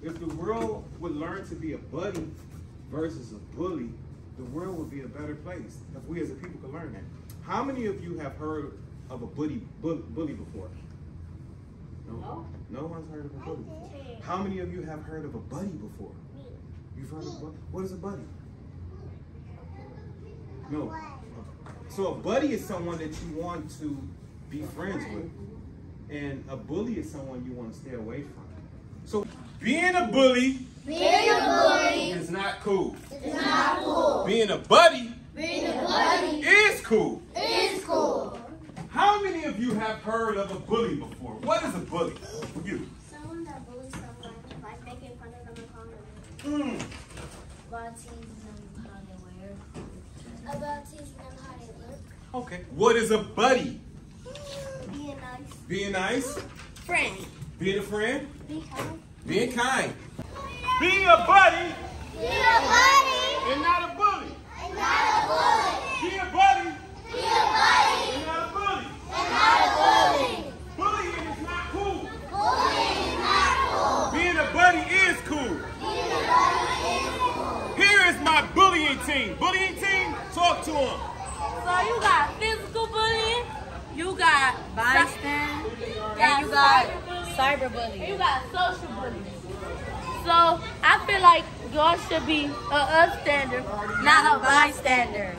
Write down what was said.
If the world would learn to be a buddy versus a bully, the world would be a better place if we as a people could learn that. How many of you have heard of a bully bu- bully before? No. No one's heard of a bully. How many of you have heard of a buddy before? You've heard of a buddy? What is a buddy? No. So a buddy is someone that you want to be friends with. And a bully is someone you want to stay away from. So being a bully Being a bully is not cool. is not cool. Being a buddy Being a buddy is cool. is cool. How many of you have heard of a bully before? What is a bully? You. Someone that bullies someone by making fun of them and calling them Mm. about teasing them how they wear. About teasing them how they look. Okay. What is a buddy? Being nice. Being nice, Friend. Being a friend, Be kind. being kind. Being a buddy Being a buddy and not a bully. is not a bully. Being a buddy Being a buddy and not a bully. is not a bully. Bullying is not cool. Bullying is not cool. Being a buddy is cool. Being a buddy is cool. Here is my bullying team. Bullying team, talk to them. So you got physical bullying, you got bystand, And you got cyberbullying, you got social bullying. So I feel like y'all should be a upstander, Not a bystander.